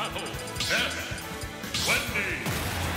battle, 10, 20,